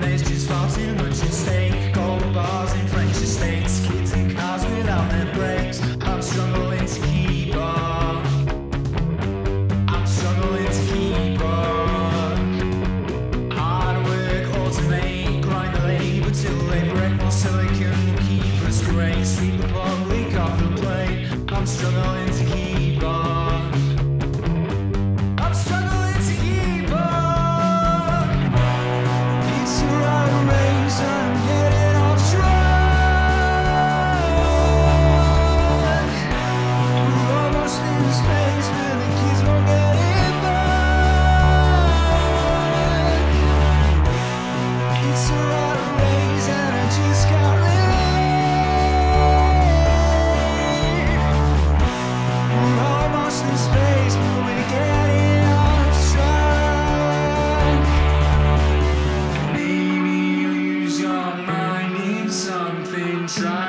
There's just far too much at stake. Gold bars French estates, kids cars without their brakes. I'm struggling to keep up. I'm struggling to keep. Hard work, labor till they break. More keep us. Sleep the public off the plate. I'm struggling to keep try.